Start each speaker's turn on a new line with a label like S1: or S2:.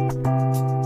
S1: Música